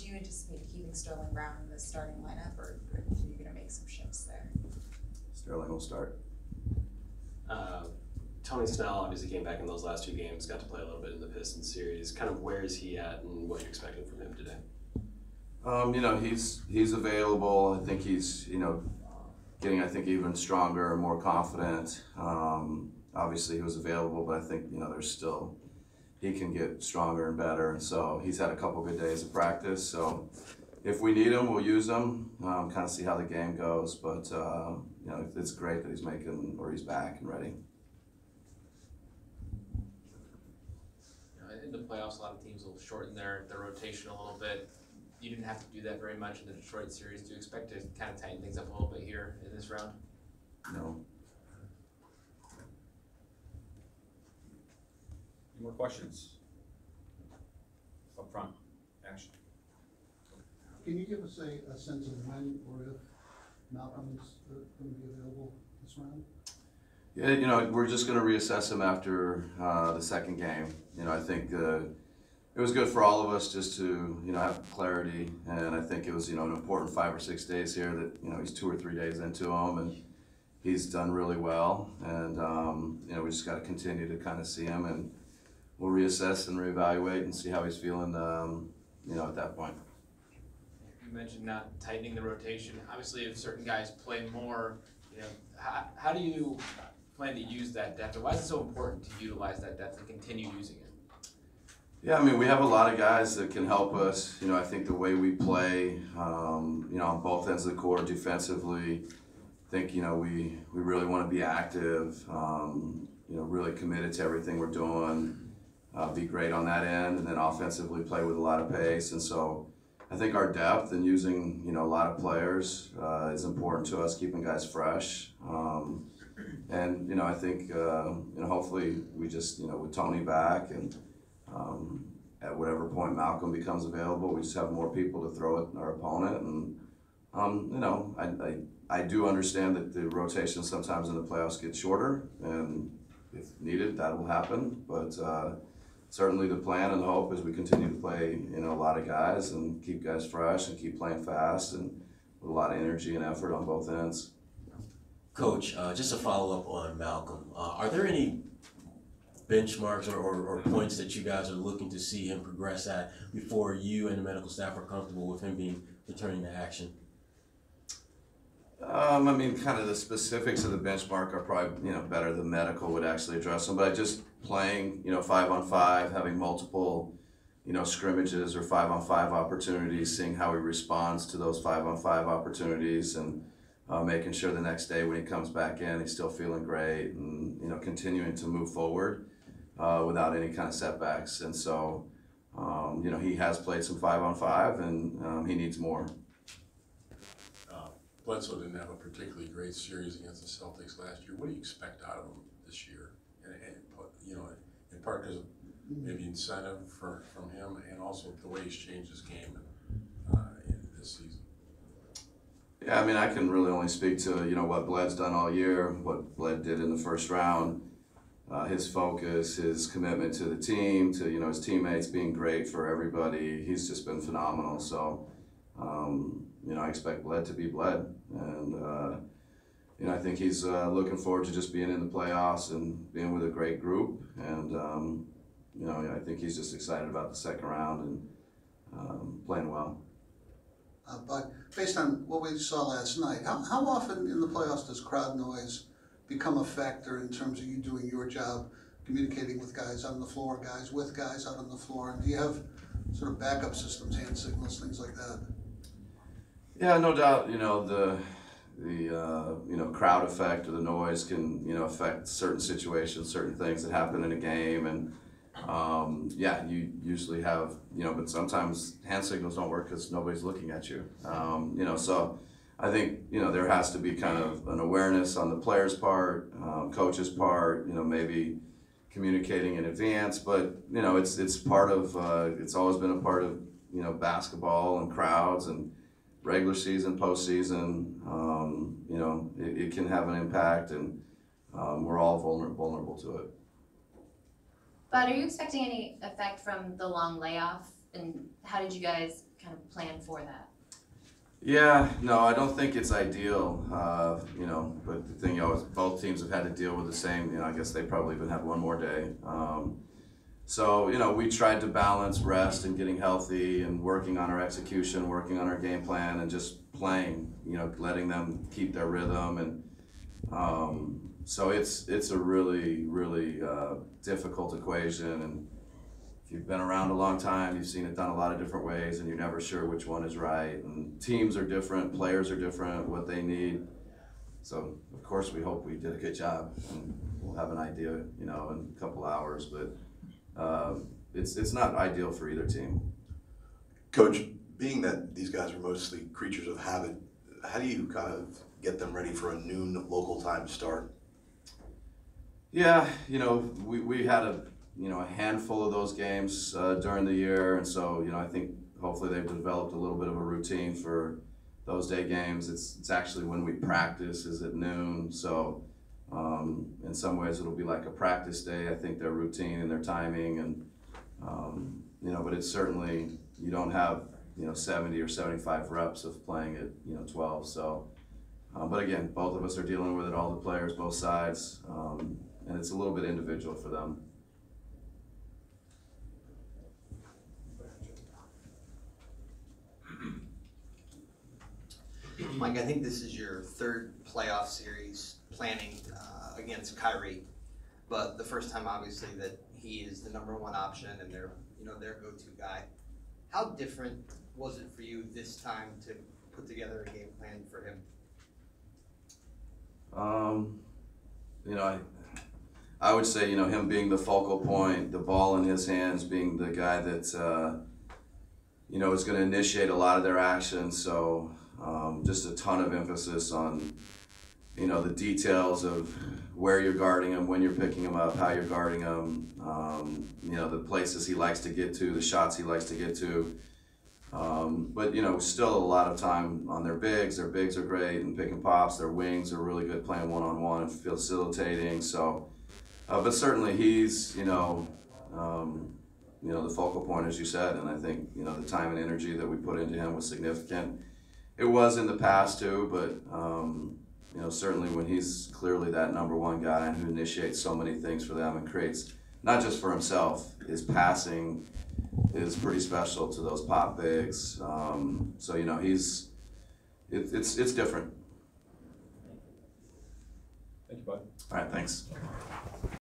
do you anticipate keeping Sterling Brown in the starting lineup, or are you gonna make some shifts there? Sterling will start. Uh, Tony Snell obviously came back in those last two games, got to play a little bit in the Pistons series. Kind of where is he at and what you're expecting from him today? Um, you know, he's he's available. I think he's you know getting I think even stronger and more confident. Um, obviously he was available, but I think you know there's still he can get stronger and better. And so he's had a couple good days of practice. So if we need him, we'll use him. Um, kind of see how the game goes. But uh, you know, it's great that he's making or he's back and ready. In the playoffs, a lot of teams will shorten their, their rotation a little bit. You didn't have to do that very much in the Detroit series. Do you expect to kind of tighten things up a little bit here in this round? You Any more questions? Up front, action. Can you give us a, a sense of when or if Malcolm is uh, gonna be available this round? Yeah, you know, we're just gonna reassess him after uh, the second game. You know, I think uh, it was good for all of us just to you know have clarity, and I think it was you know an important five or six days here that you know he's two or three days into them, and he's done really well. And um, you know, we just got to continue to kind of see him, and we'll reassess and reevaluate and see how he's feeling. Um, you know, at that point. You mentioned not tightening the rotation. Obviously, if certain guys play more, you know, how, how do you plan to use that depth? Or why is it so important to utilize that depth and continue using it? Yeah, I mean, we have a lot of guys that can help us. You know, I think the way we play, um, you know, on both ends of the court defensively, I think, you know, we, we really want to be active, um, you know, really committed to everything we're doing, uh, be great on that end, and then offensively play with a lot of pace. And so I think our depth and using, you know, a lot of players uh, is important to us, keeping guys fresh. Um, and, you know, I think, uh, you know, hopefully we just, you know, with Tony back and, um, at whatever point Malcolm becomes available, we just have more people to throw at our opponent. And, um, you know, I, I, I do understand that the rotation sometimes in the playoffs gets shorter, and if needed, that will happen. But uh, certainly the plan and the hope is we continue to play, you know, a lot of guys and keep guys fresh and keep playing fast and with a lot of energy and effort on both ends. Coach, uh, just a follow up on Malcolm, uh, are there any benchmarks or, or, or points that you guys are looking to see him progress at before you and the medical staff are comfortable with him being returning to action? Um, I mean, kind of the specifics of the benchmark are probably, you know, better than medical would actually address them, but I just playing, you know, five on five, having multiple, you know, scrimmages or five on five opportunities, seeing how he responds to those five on five opportunities and uh, making sure the next day when he comes back in, he's still feeling great and, you know, continuing to move forward uh, without any kind of setbacks. And so, um, you know, he has played some five on five and um, he needs more. Uh, Bledsoe didn't have a particularly great series against the Celtics last year. What do you expect out of him this year? You know, in part because maybe incentive for, from him and also the way he's changed his game uh, in this season. Yeah, I mean, I can really only speak to you know what Bled's done all year, what Bled did in the first round, uh, his focus, his commitment to the team, to you know his teammates being great for everybody. He's just been phenomenal. So, um, you know, I expect Bled to be Bled, and uh, you know I think he's uh, looking forward to just being in the playoffs and being with a great group, and um, you know I think he's just excited about the second round and um, playing well. Uh, but based on what we saw last night, how, how often in the playoffs does crowd noise become a factor in terms of you doing your job, communicating with guys on the floor, guys with guys out on the floor? And do you have sort of backup systems, hand signals, things like that? Yeah, no doubt. You know the the uh, you know crowd effect or the noise can you know affect certain situations, certain things that happen in a game, and um, yeah, you usually have you know, but sometimes hand signals don't work because nobody's looking at you. Um, you know, so I think you know there has to be kind of an awareness on the players' part, um, coaches' part. You know, maybe communicating in advance, but you know, it's it's part of uh, it's always been a part of you know basketball and crowds and regular season, postseason, um, you know, it, it, can have an impact, and um, we're all vulnerable, vulnerable to it. But are you expecting any effect from the long layoff? And how did you guys kind of plan for that? Yeah, no, I don't think it's ideal, uh, you know, but the thing, you know, is both teams have had to deal with the same, you know, I guess they probably even have one more day. Um, so, you know, we tried to balance rest and getting healthy and working on our execution, working on our game plan and just playing, you know, letting them keep their rhythm and, um, so it's, it's a really, really, uh, difficult equation and if you've been around a long time, you've seen it done a lot of different ways, and you're never sure which one is right. And teams are different, players are different, what they need. So, of course, we hope we did a good job, and we'll have an idea, you know, in a couple hours. But um, it's it's not ideal for either team. Coach, being that these guys are mostly creatures of habit, how do you kind of get them ready for a noon local time start? Yeah, you know, we, we had a you know a handful of those games uh, during the year, and so you know I think hopefully they've developed a little bit of a routine for those day games. It's it's actually when we practice is at noon, so um, in some ways it'll be like a practice day. I think their routine and their timing, and um, you know, but it's certainly you don't have you know 70 or 75 reps of playing at you know 12, so. Uh, but again, both of us are dealing with it, all the players, both sides, um, and it's a little bit individual for them. Mike, I think this is your third playoff series planning uh, against Kyrie, but the first time obviously that he is the number one option and they're you know their go-to guy. How different was it for you this time to put together a game plan for him? Um, you know, I, I would say, you know, him being the focal point, the ball in his hands, being the guy that, uh, you know, is going to initiate a lot of their actions. So, um, just a ton of emphasis on, you know, the details of where you're guarding him, when you're picking him up, how you're guarding him, um, you know, the places he likes to get to, the shots he likes to get to. Um, but you know, still a lot of time on their bigs. Their bigs are great and picking pops. Their wings are really good playing one on one and facilitating. So, uh, but certainly he's you know, um, you know the focal point as you said, and I think you know the time and energy that we put into him was significant. It was in the past too, but um, you know certainly when he's clearly that number one guy and who initiates so many things for them and creates not just for himself, his passing is pretty special to those pop bigs. Um, so you know he's it, it's it's different. Thank you, bud. All right, thanks.